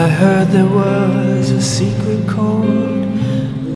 I heard there was a secret chord